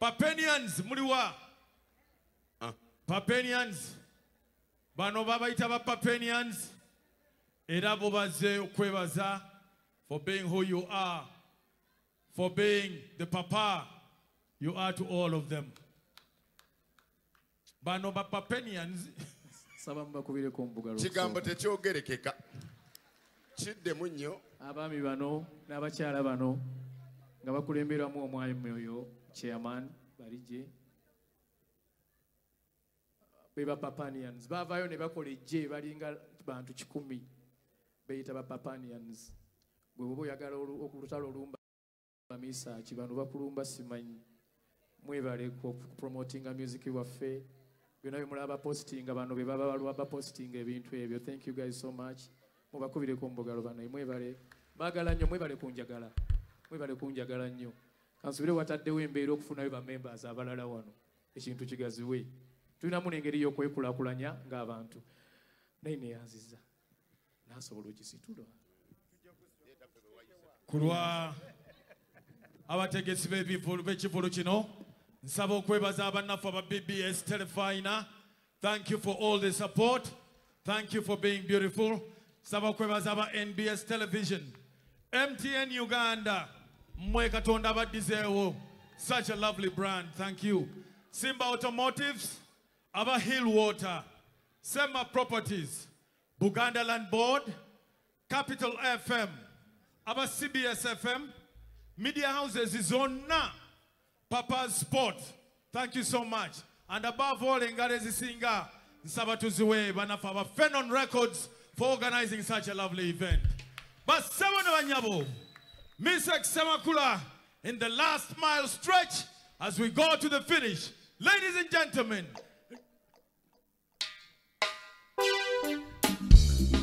papanians muliwa. Ah. papanians. Bano babayita ba papanians. Era bo bazze okwebaza for being who you are for being the papa you are to all of them. Bano ba papanians. Saba mubakubireko omubuga kigambo tekyogerekeka. Kiddemu nnyo. Abaami bano n'abakyala bano nga bakulemberwamu omwami oyo chairman balijje be bapapanians baavaayo ne bakola ejje balinga bantu kikumi beyita bapapanians gwe bwoba oyagala olu- okulutalo olumba misaaki bano bakulumba simanyi. Mwebale ku promotinga music waffe. Byonna bimulaba bapostinga bano be baba balwa bapostinga ebintu ebyo. Thank you guys so much. Mubakubireko mubugalo bano mwebale. Baagala nnyo mwebale kunjagala mwebale kunjagala nnyo. Kansubire wataddewo embeera okufunayo bamembers abalala wano ekintu kigaziwe. Tulinamu n'engeri y'okwekulaakulanya ng'abantu. Naye neyanziza nasobola okisitula ku lwa abategesi b'ekivulu kino nsaba okwebaza abannaffe aba bbs telefina thank you for all the support. Thank you for being beautiful. Nsaba okwebaza aba nbs television. Mtn uganda mmwe katonda abaddizeewo such a lovely brand thank you. Simba automotives aba hill water. Sema properties buganda land board capital fm aba cbs fm media houses zonna papa's sport thank you so much. And above all engalo ezisinga nsaba tuziwe banaffe aba fenon records for organizing such a lovely event. Basebo ne banyabo Mesach Semakula in the last mile stretch as we go to the finish. Ladies and gentlemen